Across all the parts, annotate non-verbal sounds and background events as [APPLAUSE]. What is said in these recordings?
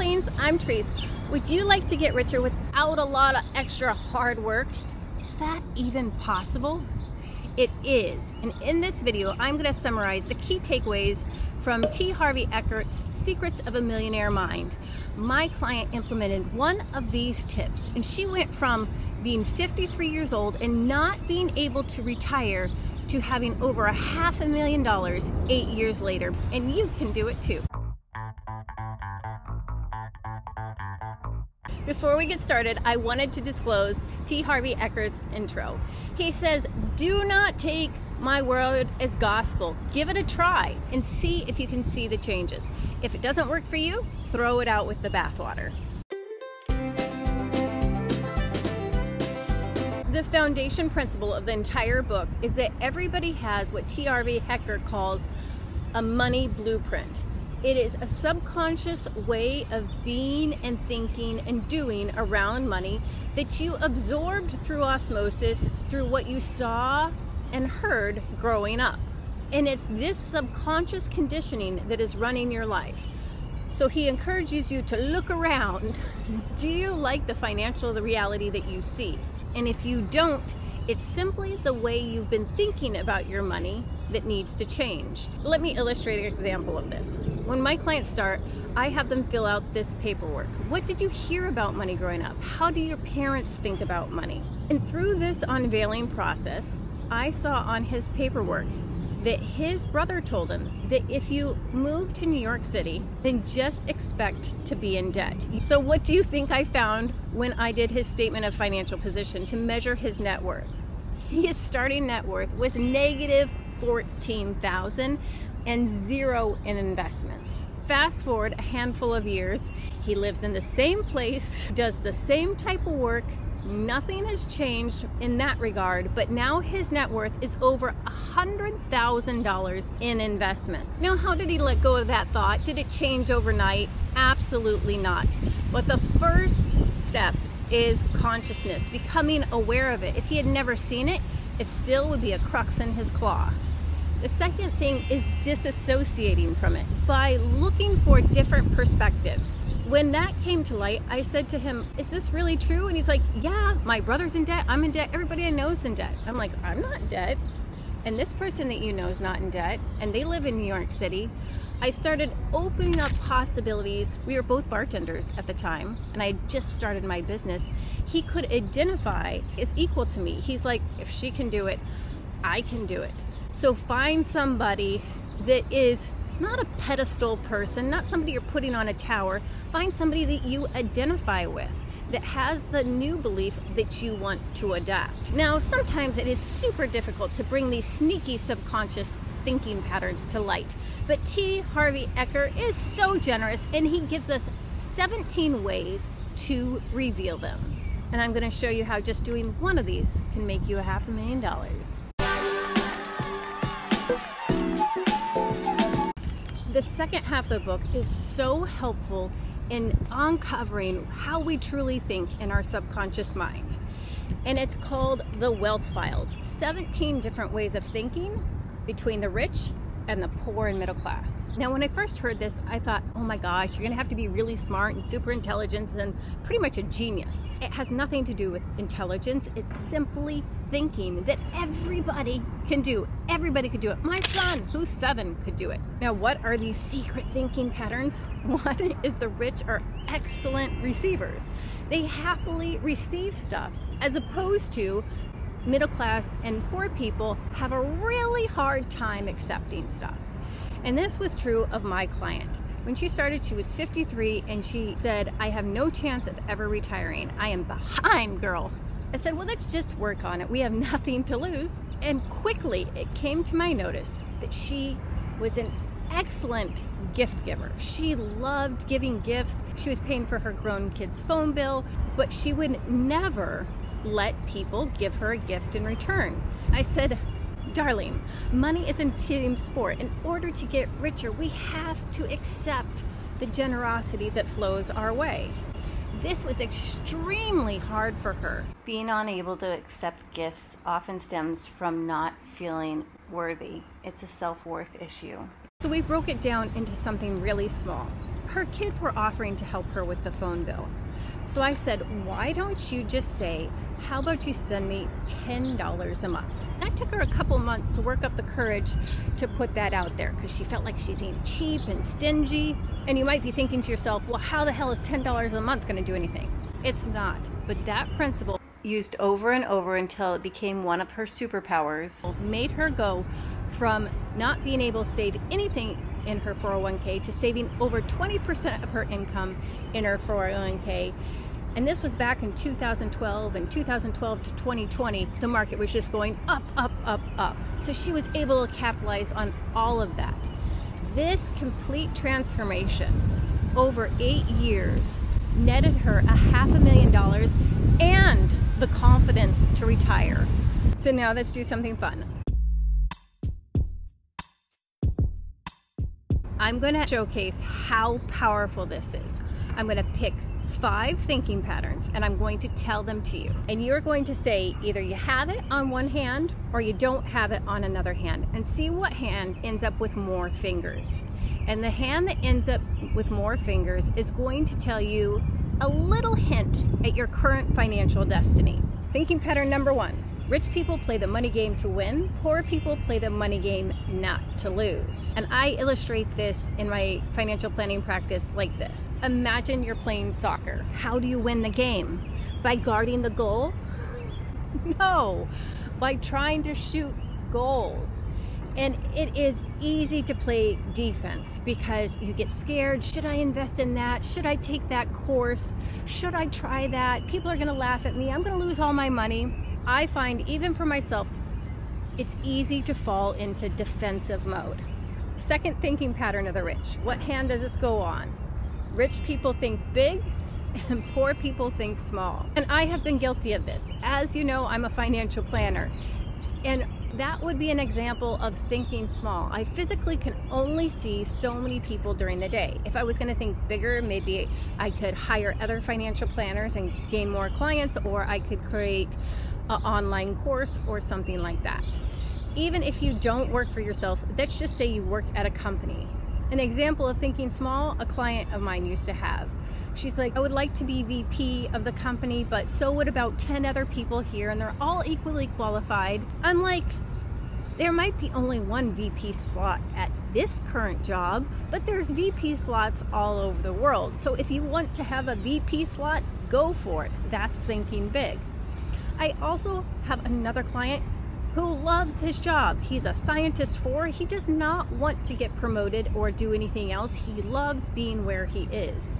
I'm Trice. Would you like to get richer without a lot of extra hard work? Is that even possible? It is. And in this video, I'm going to summarize the key takeaways from T. Harv Eker's Secrets of a Millionaire Mind. My client implemented one of these tips, and she went from being 53 years old and not being able to retire to having over a half a million dollars eight years later. And you can do it too. Before we get started, I wanted to disclose T. Harv Eker's intro. He says, Do not take my word as gospel. Give it a try and see if you can see the changes. If it doesn't work for you, throw it out with the bathwater. The foundation principle of the entire book is that everybody has what T. Harv Eker calls a money blueprint. It is a subconscious way of being and thinking and doing around money that you absorbed through osmosis through what you saw and heard growing up. And it's this subconscious conditioning that is running your life. So he encourages you to look around. [LAUGHS] Do you like the financial the reality that you see? And if you don't, it's simply the way you've been thinking about your money that needs to change. Let me illustrate an example of this. When my clients start, I have them fill out this paperwork. What did you hear about money growing up? How do your parents think about money? And through this unveiling process, I saw on his paperwork that his brother told him that if you move to New York City, then just expect to be in debt. So, what do you think I found when I did his statement of financial position to measure his net worth? His starting net worth was negative 14,000 and zero in investments. Fast forward a handful of years, he lives in the same place, [LAUGHS] does the same type of work, nothing has changed in that regard, but now his net worth is over a $100,000 in investments. Now, how did he let go of that thought? Did it change overnight? Absolutely not. But the first step is consciousness, becoming aware of it. If he had never seen it, it still would be a crux in his claw. The second thing is disassociating from it by looking for different perspectives. When that came to light, I said to him, Is this really true? And he's like, Yeah, my brother's in debt. I'm in debt. Everybody I know is in debt. I'm like, I'm not in debt. And this person that you know is not in debt. And they live in New York City. I started opening up possibilities. We were both bartenders at the time, and I had just started my business. He could identify as equal to me. He's like, If she can do it, I can do it. So find somebody that is not a pedestal person, not somebody you're putting on a tower. Find somebody that you identify with that has the new belief that you want to adapt. Now, sometimes it is super difficult to bring these sneaky subconscious thinking patterns to light, but T. Harv Eker is so generous and he gives us 17 ways to reveal them. And I'm going to show you how just doing one of these can make you a half a million dollars. The second half of the book is so helpful in uncovering how we truly think in our subconscious mind. And it's called The Wealth Files 17 different ways of thinking between the rich and the poor and middle class. Now, when I first heard this, I thought, oh my gosh, you're gonna have to be really smart and super intelligent and pretty much a genius. It has nothing to do with intelligence, it's simply thinking that everybody can do. Everybody could do it. My son, who's seven, could do it. Now, what are these secret thinking patterns? [LAUGHS] One is the rich are excellent receivers, they happily receive stuff as opposed to middle class and poor people have a really hard time accepting stuff. And this was true of my client. When she started, she was 53 and she said, I have no chance of ever retiring. I am behind, girl. I said, Well, let's just work on it. We have [LAUGHS] nothing to lose. And quickly it came to my notice that she was an excellent gift giver. She loved giving gifts. She was paying for her grown kids' phone bill, but she would never let people give her a gift in return. I said, Darling, money is a team sport. In order to get richer, we have to accept the generosity that flows our way. This was extremely hard for her. Being unable to accept gifts often stems from not feeling worthy. It's a self worth issue. So we broke it down into something really small. her kids were offering to help her with the phone bill. So I said, why don't you just say, how about you send me $10 a month? That took her a couple months to work up the courage to put that out there because she felt like she's being cheap and stingy. And you might be thinking to yourself, well, how the hell is $10 a month going to do anything? It's not. But that principle used over and over until it became one of her superpowers made her go from not being able to save anything in her 401k to saving over 20% of her income in her 401k and this was back in 2012 and 2012 to 2020, the market was just going up, up, up, up. So she was able to capitalize on all of that. This complete transformation over eight years netted her a half a million dollars and the confidence to retire. So now let's do something fun. I'm going to showcase how powerful this is. I'm going to pick five thinking patterns and I'm going to tell them to you. And you're going to say either you have it on one hand or you don't have it on another hand and see what hand ends up with more fingers. And the hand that ends up with more fingers is going to tell you a little hint at your current financial destiny. Thinking pattern number one Rich people play the money game to win, poor people play the money game not to lose. And I illustrate this in my financial planning practice like this Imagine you're playing soccer. How do you win the game? By guarding the goal? [LAUGHS] No, by trying to shoot goals. And it is easy to play defense because you get scared. Should I invest in that? Should I take that course? Should I try that? People are going to laugh at me. I'm going to lose all my money. I find, even for myself, it's easy to fall into defensive mode. Second thinking pattern of the rich. What hand does this go on? Rich people think big [LAUGHS] and poor people think small. And I have been guilty of this. As you know, I'm a financial planner. And that would be an example of thinking small. I physically can only see so many people during the day. If I was going to think bigger, maybe I could hire other financial planners and gain more clients, or I could create an online course or something like that. Even if you don't work for yourself, let's just say you work at a company. An example of thinking small, a client of mine used to have. She's like, I would like to be VP of the company, but so would about 10 other people here, and they're all equally qualified. I'm there might be only one VP slot at this current job, but there's VP slots all over the world. So if you want to have a VP slot, go for it. That's thinking big. I also have another client who loves his job. He's a scientist for, he does not want to get promoted or do anything else. He loves being where he is.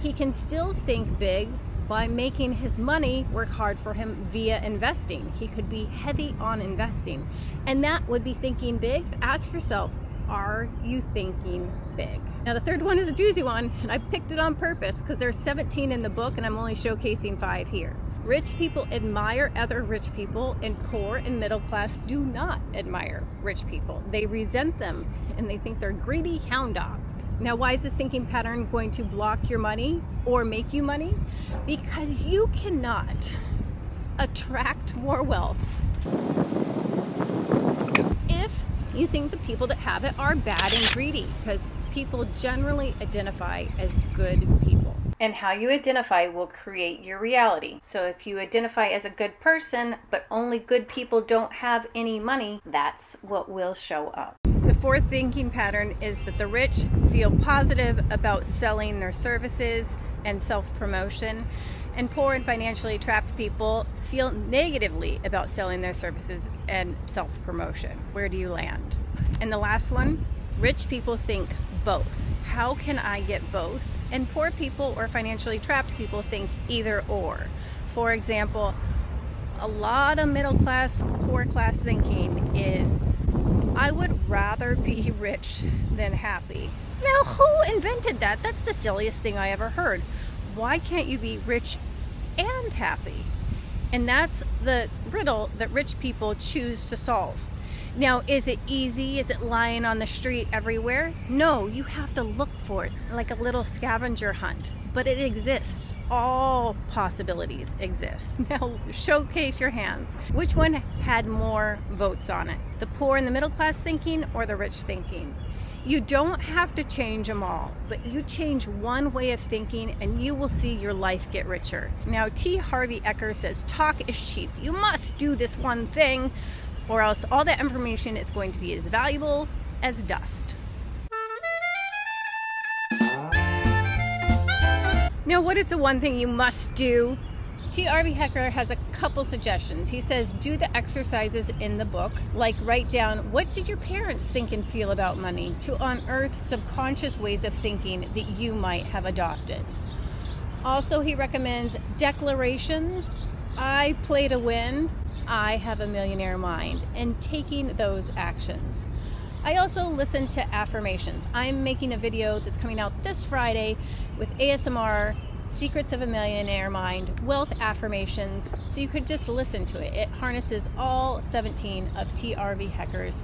He can still think big by making his money work hard for him via investing. He could be heavy on investing. And that would be thinking big. Ask yourself, are you thinking big? Now the third one is a doozy one, and I picked it on purpose because there's 17 in the book and I'm only showcasing five here. Rich people admire other rich people, and poor and middle class do not admire rich people. They resent them and they think they're greedy hound dogs. Now, why is this thinking pattern going to block your money or make you money? Because you cannot attract more wealth if you think the people that have it are bad and greedy, because people generally identify as good people and how you identify will create your reality. So if you identify as a good person, but only good people don't have any money, that's what will show up. The fourth thinking pattern is that the rich feel positive about selling their services and self promotion, and poor and financially trapped people feel negatively about selling their services and self promotion. Where do you land? And the last one rich people think both. How can I get both? And poor people or financially trapped people think either or. For example, a lot of middle class, poor class thinking is I would rather be [LAUGHS] rich than happy. Now, who invented that? That's the silliest thing I ever heard. Why can't you be rich and happy? And that's the riddle that rich people choose to solve. Now, is it easy? Is it lying on the street everywhere? No, you have to look for it like a little scavenger hunt. But it exists. All possibilities exist. [LAUGHS] Now, showcase your hands. Which one had more votes on it? The poor and the middle class thinking or the rich thinking? You don't have to change them all, but you change one way of thinking and you will see your life get richer. Now, T. Harv Eker says, Talk is cheap. You must do this one thing, or else all that information is going to be as valuable as dust. Now, what is the one thing you must do T. Harv Eker has a couple suggestions. He says do the exercises in the book, like write down what did your parents think and feel about money to unearth subconscious ways of thinking that you might have adopted. Also, he recommends declarations. I play to win. I have a millionaire mind, and taking those actions. I also listen to affirmations. I'm making a video that's coming out this Friday with ASMR Secrets of a Millionaire Mind, Wealth Affirmations, so you could just listen to it. It harnesses all 17 of T. Harv Eker's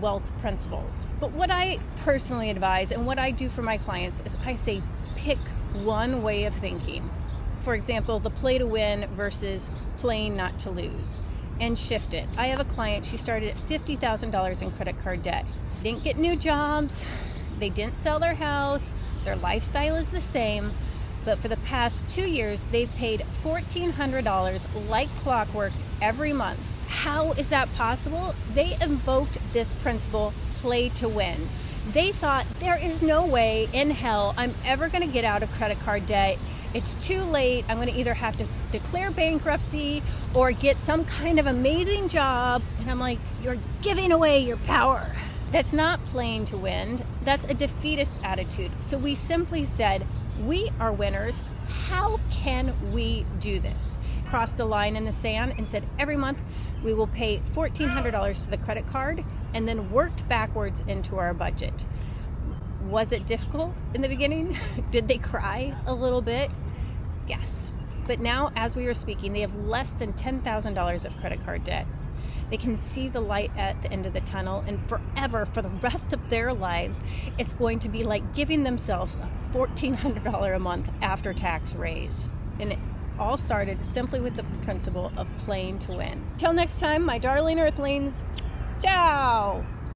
wealth principles. But what I personally advise and what I do for my clients is I say pick one way of thinking. For example, the play to win versus playing not to lose and shift it. I have a client, she started at $50,000 in credit card debt. Didn't get new jobs, they didn't sell their house, their lifestyle is the same, but for the past two years, they've paid $1,400 like clockwork every month. How is that possible? They invoked this principle play to win. They thought there is no way in hell I'm ever going to get out of credit card debt. It's too late. I'm going to either have to declare bankruptcy or get some kind of amazing job. And I'm like, you're giving away your power. That's not playing to win. That's a defeatist attitude. So we simply said, we are winners. How can we do this? Crossed a line in the sand and said, every month we will pay $1,400 to the credit card and then worked backwards into our budget. Was it difficult in the beginning? [LAUGHS] Did they cry a little bit? Yes. But now, as we are speaking, they have less than $10,000 of credit card debt. They can see the light at the end of the tunnel, and forever, for the rest of their lives, it's going to be like giving themselves a $1,400 a month after tax raise. And it all started simply with the principle of playing to win. Till next time, my darling Earthlings, ciao!